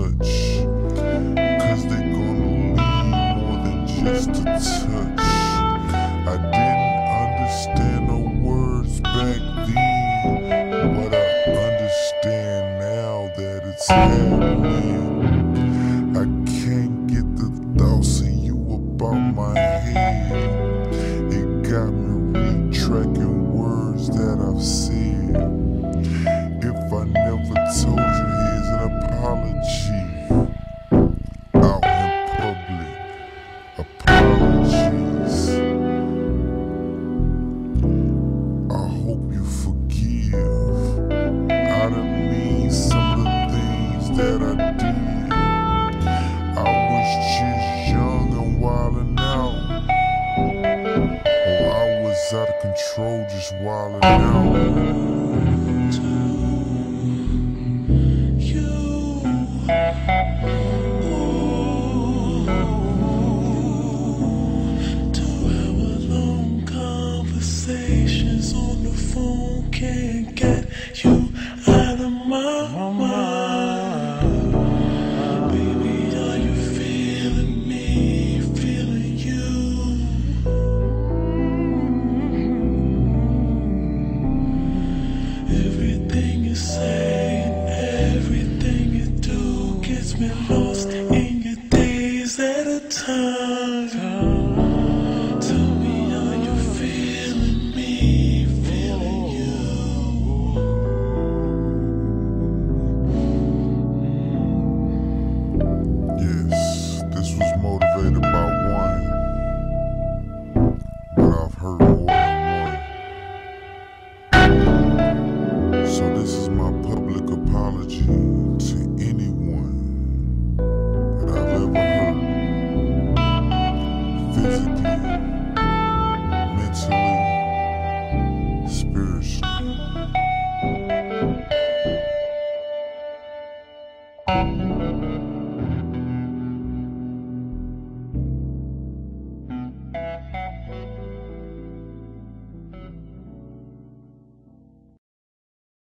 touch. Cause they gonna leave more than just a touch. I didn't understand the words back then, but I understand now that it's happening. Control, just wildin' out. Two-hour-long conversations on the phone can't get you say everything you do gets me lost in your days at a time. Tell me, are you feeling me? Feeling you? Yes, this was motivated this is my public apology